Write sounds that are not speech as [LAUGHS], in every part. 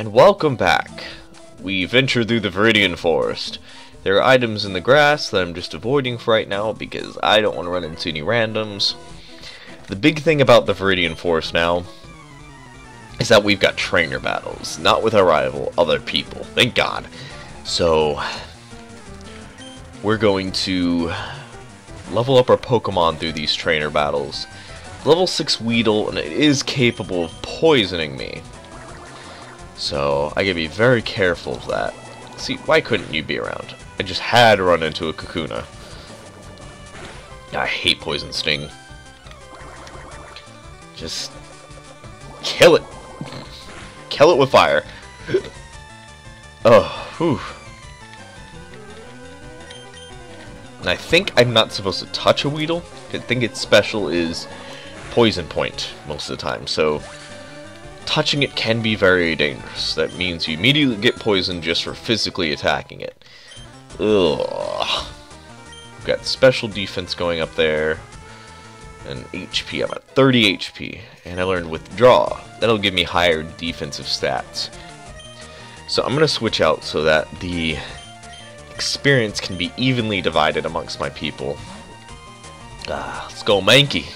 And welcome back. We venture through the Viridian Forest. There are items in the grass that I'm just avoiding for right now because I don't want to run into any randoms. The big thing about the Viridian Forest now is that we've got trainer battles, not with our rival, other people. Thank God. So, we're going to level up our Pokemon through these trainer battles. Level 6 Weedle, and it is capable of poisoning me. So, I gotta be very careful of that. See, why couldn't you be around? I just had to run into a Kakuna. I hate Poison Sting. Just kill it. Kill it with fire. [LAUGHS] oh, whew. And I think I'm not supposed to touch a Weedle. I think its special is Poison Point most of the time. So touching it can be very dangerous. That means you immediately get poisoned just for physically attacking it. Ugh. We've got special defense going up there. And HP, I'm at 30 HP. And I learned Withdraw. That'll give me higher defensive stats. So I'm going to switch out so that the experience can be evenly divided amongst my people. Ah, let's go Mankey.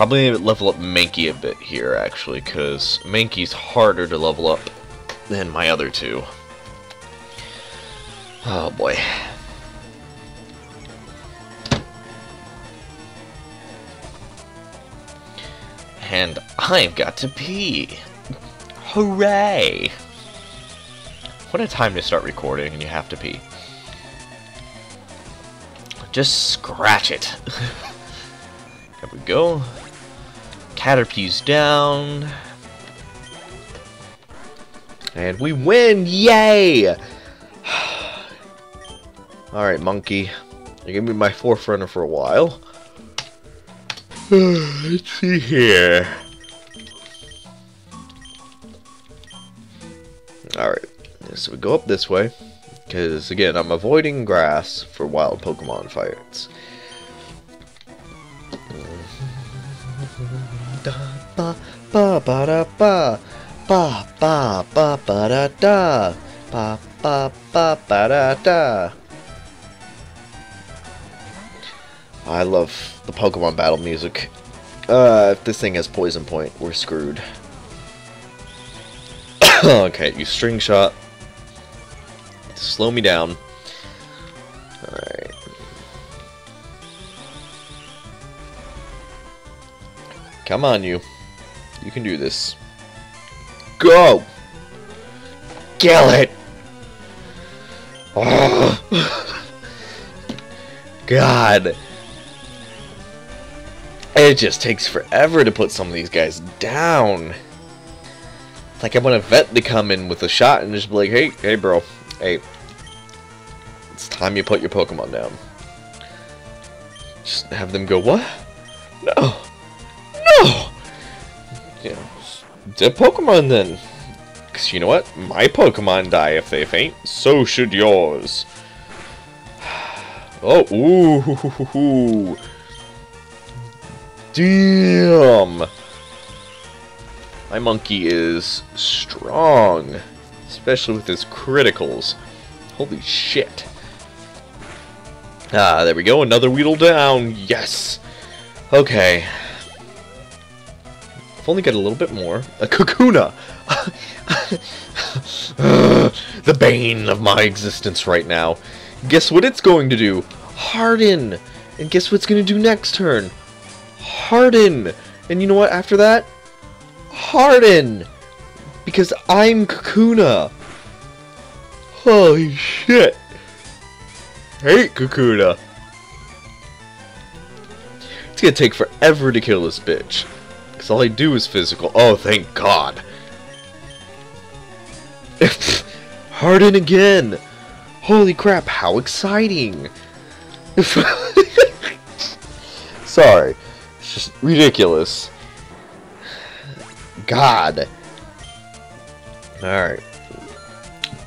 Probably level up Mankey a bit here, actually, because Mankey's harder to level up than my other two. Oh boy. And I've got to pee. Hooray! What a time to start recording and you have to pee. Just scratch it. [LAUGHS] there we go. Caterpie's down. And we win! Yay! [SIGHS] Alright, monkey. You're gonna be my forerunner for a while. [SIGHS] Let's see here. Alright. So we go up this way. Because, again, I'm avoiding grass for wild Pokemon fights. Ba ba ba da ba ba ba ba ba da da ba ba ba ba da da. I love the Pokemon battle music. Uh, if this thing has Poison Point, we're screwed. okay, you String Shot slow me down. Come on, you. You can do this. Go! Kill it! Oh. [SIGHS] God. It just takes forever to put some of these guys down. Like I want a vet to come in with a shot and just be like, hey, hey bro, hey, it's time you put your Pokemon down. Just have them go, what? No! You dead Pokemon then. Because you know what? My Pokemon die if they faint. So should yours. [SIGHS] Oh, ooh. Damn. My monkey is strong. Especially with his criticals. Holy shit. Ah, there we go. Another Weedle down. Yes. Okay. I've only get a little bit more. A Kakuna. [LAUGHS] the bane of my existence right now. Guess what it's going to do? Harden. And guess what's going to do next turn? Harden. And you know what after that? Harden. Because I'm Kakuna. Holy shit hate Kakuna. It's gonna take forever to kill this bitch. Because all I do is physical. Oh, thank God. [LAUGHS] Harden again. Holy crap, how exciting. [LAUGHS] Sorry. It's just ridiculous. God. Alright.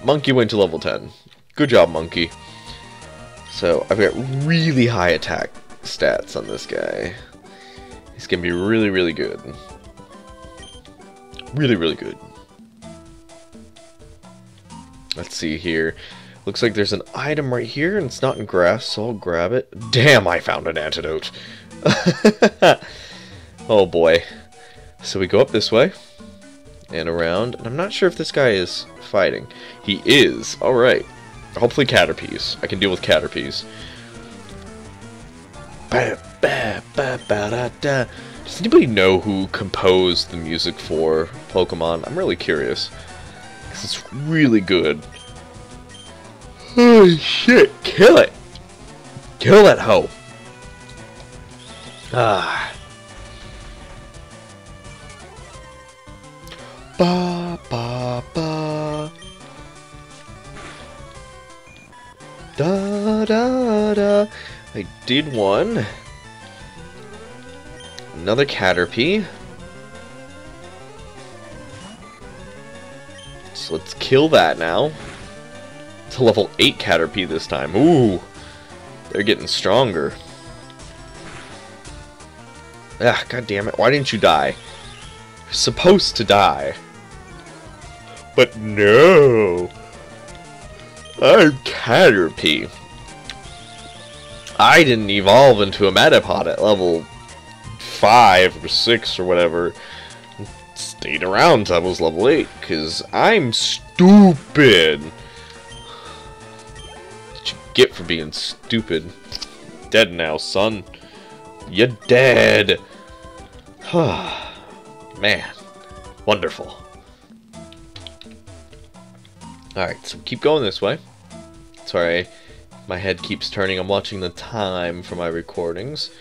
Monkey went to level 10. Good job, Monkey. So I've got really high attack stats on this guy. Going to be really, really good. Really, really good. Let's see here. Looks like there's an item right here, and it's not in grass, so I'll grab it. Damn, I found an antidote. [LAUGHS] oh boy. So we go up this way, and around, and I'm not sure if this guy is fighting. He is, alright. Hopefully Caterpies. I can deal with Caterpies. Does anybody know who composed the music for Pokemon? I'm really curious. Because it's really good. Holy shit, kill it! Kill that hoe! Ah. Ba ba ba. Da da da. I did one. Another Caterpie. So let's kill that now. It's a level 8 Caterpie this time. Ooh! They're getting stronger. Ah, god damn it. Why didn't you die? You're supposed to die. But no! I'm Caterpie. I didn't evolve into a Metapod at level 5 or 6 or whatever. Stayed around until I was level 8, because I'm stupid. What you get for being stupid? Dead now, son. You're dead. [SIGHS] Man. Wonderful. Alright, so keep going this way. Sorry, my head keeps turning. I'm watching the time for my recordings.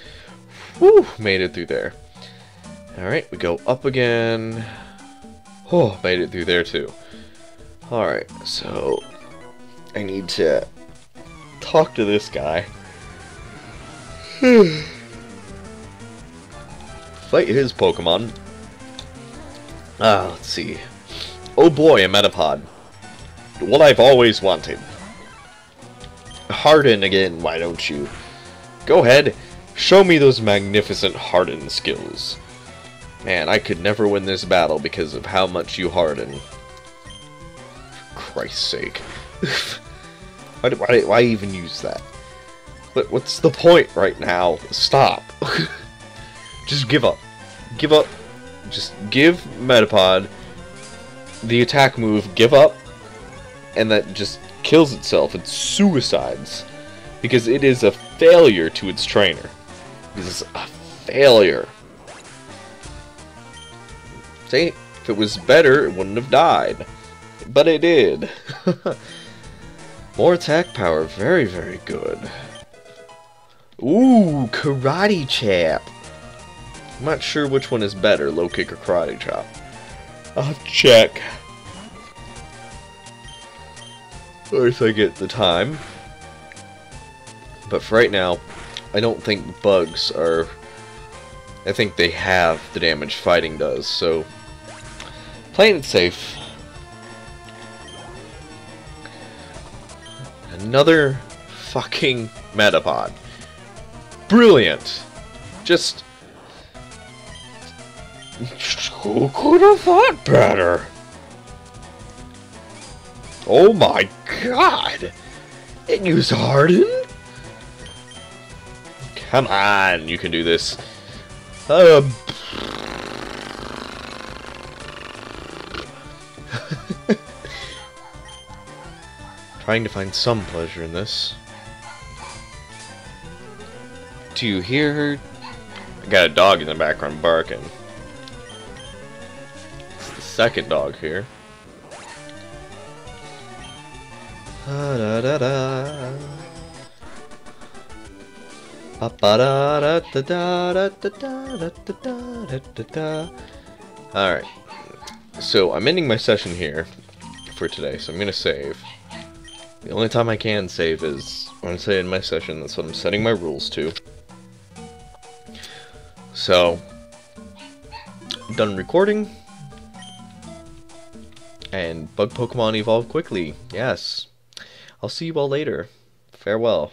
Whew, made it through there. Alright, we go up again. Oh, made it through there too. Alright, so I need to talk to this guy. [SIGHS] Fight his Pokemon. Ah, let's see. Oh boy, a Metapod. What I've always wanted. Harden again, why don't you? Go ahead, show me those magnificent Harden skills. Man, I could never win this battle because of how much you harden. For Christ's sake. [LAUGHS] why, why, why even use that? But what's the point right now? Stop. [LAUGHS] Just give up. Give up. Just give Metapod the attack move, give up, and that just kills itself. It suicides. Because it is a failure to its trainer. Is a failure. See, if it was better, it wouldn't have died. But it did. [LAUGHS] More attack power, very, very good. Ooh, Karate Chop. I'm not sure which one is better, low kick or karate chop. I'll check. Or if I get the time. But for right now, I don't think bugs are... I think they have the damage fighting does, so... Playing it safe. Another fucking Metapod. Brilliant! Just who could have thought better? Oh my god! It used Harden? Come on, you can do this. Uh, [LAUGHS] Trying to find some pleasure in this. Do you hear her? I got a dog in the background barking It's the second dog here. Alright. So I'm ending my session here for today, so I'm gonna save. The only time I can save is when I say in my session, that's what I'm setting my rules to. So, done recording and bug Pokemon evolve quickly. Yes. I'll see you all later. Farewell.